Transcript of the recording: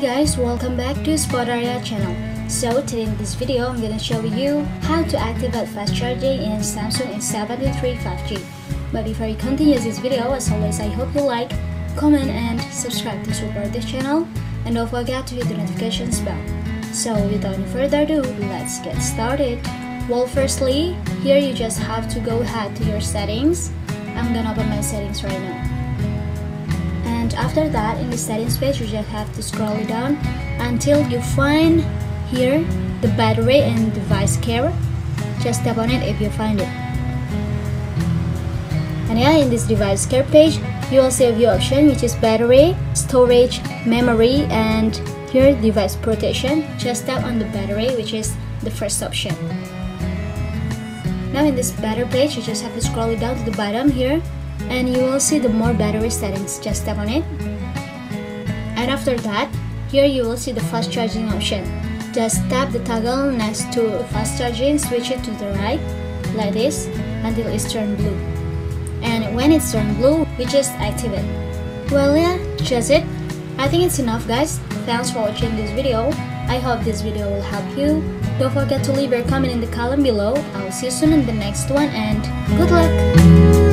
guys, welcome back to Spotarya channel. So today in this video, I'm gonna show you how to activate fast charging in Samsung A73 5G. But before you continue this video, as always, I hope you like, comment, and subscribe to support this channel. And don't forget to hit the notifications bell. So without any further ado, let's get started. Well, firstly, here you just have to go ahead to your settings. I'm gonna open my settings right now. And after that, in the settings page, you just have to scroll it down until you find here the battery and device care. Just tap on it if you find it. And yeah, in this device care page, you will see a few options which is battery, storage, memory, and here device protection. Just tap on the battery which is the first option. Now in this battery page, you just have to scroll it down to the bottom here and you will see the more battery settings. Just tap on it. And after that, here you will see the fast charging option. Just tap the toggle next to fast charging, switch it to the right, like this, until it's turned blue. And when it's turned blue, we just activate. Well yeah, just it. I think it's enough guys. Thanks for watching this video. I hope this video will help you. Don't forget to leave your comment in the column below. I will see you soon in the next one and good luck!